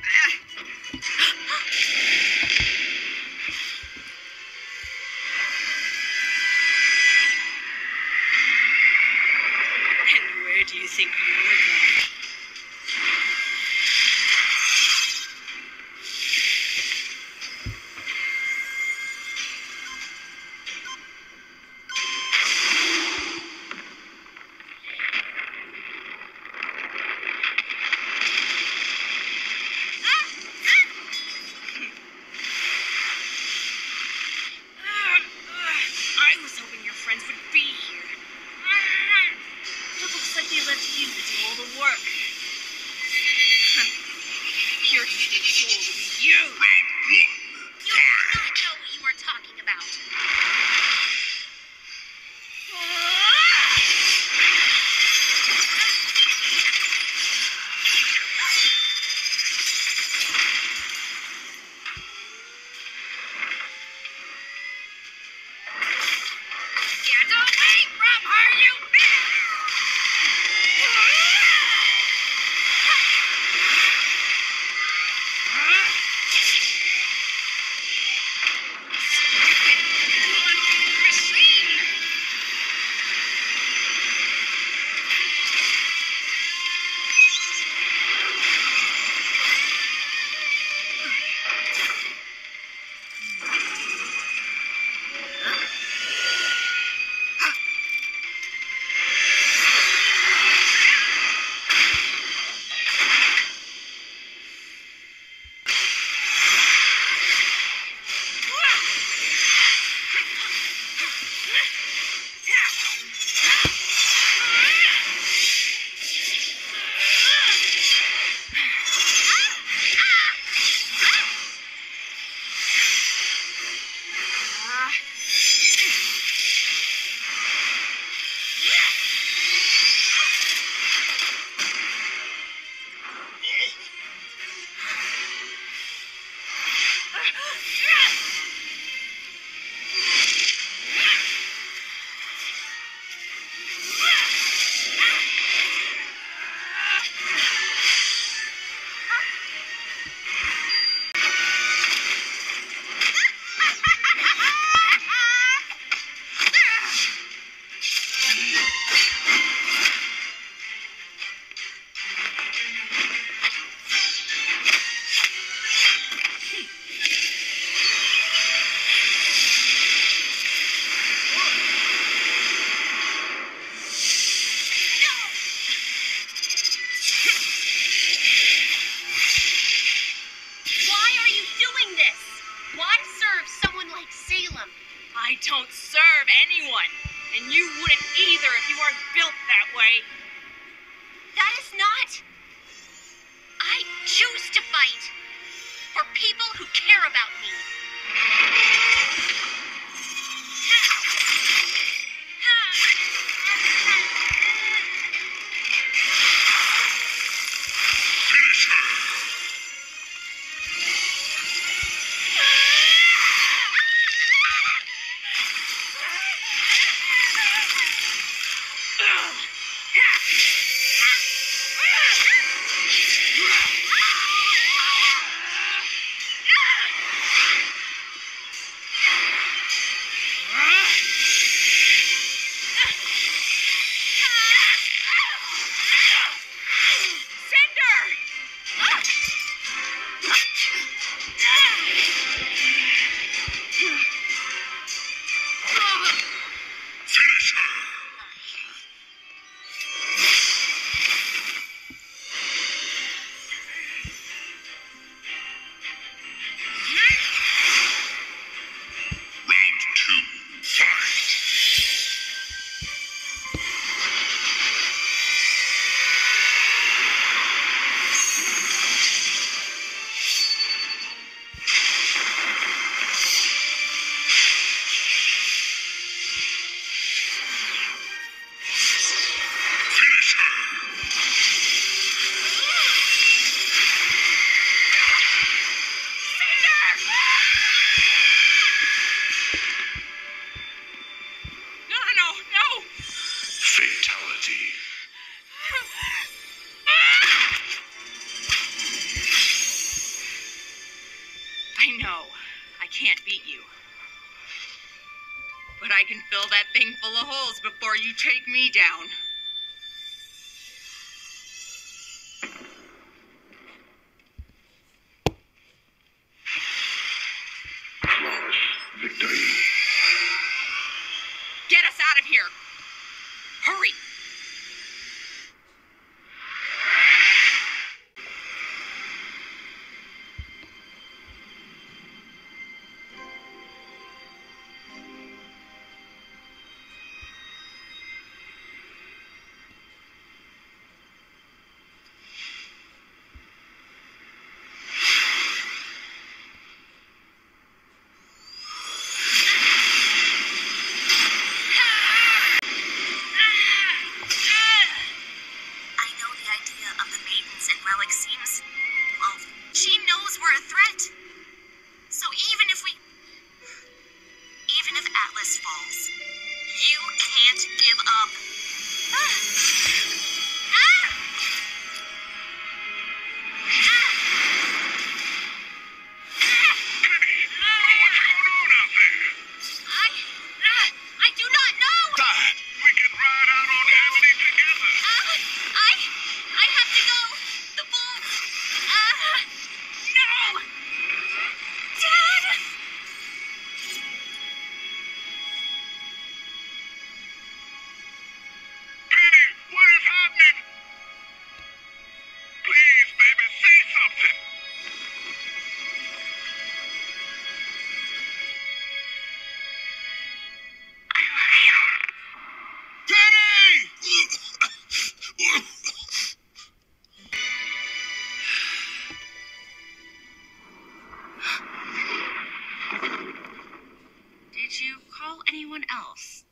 あっ! Her, you! that thing full of holes before you take me down. anyone else.